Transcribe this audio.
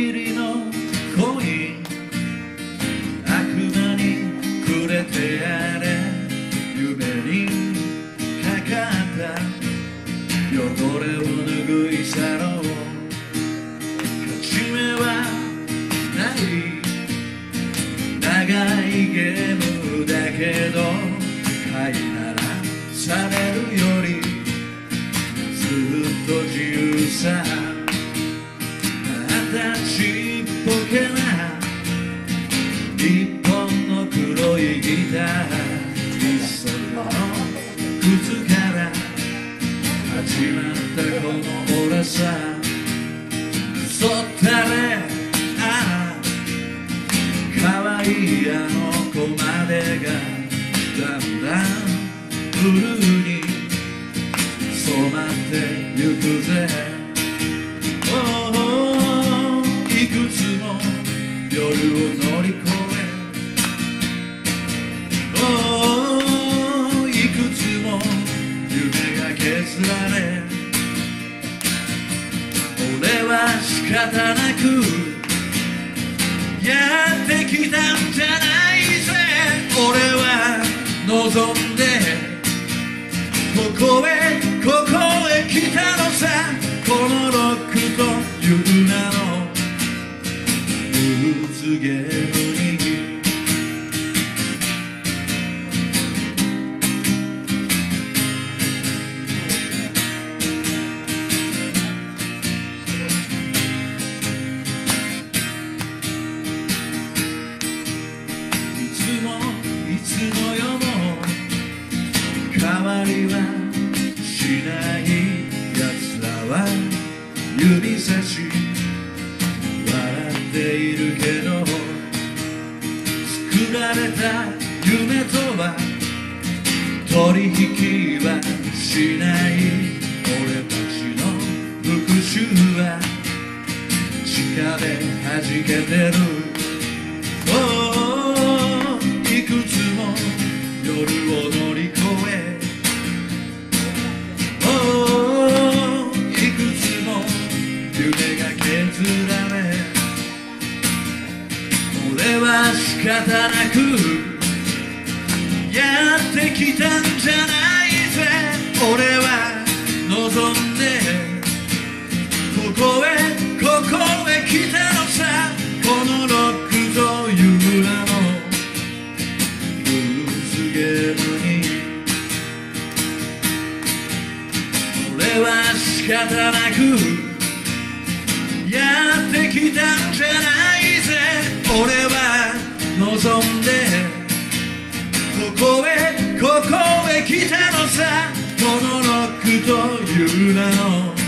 giri たちっぽけな一本の黒いギター一足の靴から始まったこの俺さそったれああ可愛いあの子までがだんだんブルーに染まってゆくぜ、くつも夜を乗り越え、oh, いくつも夢が削られ俺は仕方なくやってきたんじゃないぜ俺は望んでここへここへ来たのさこのロックというゲームにいつもいつの世も変わりはしない奴らは指差し作られた夢とは取引はしない。俺たちの復讐は地下で弾けてる。俺は仕方なくやってきたんじゃないぜ。俺は望んでここへここへ来たのさ。このロックという名のルースゲームに。俺は仕方なくやってきたんじゃない。という名の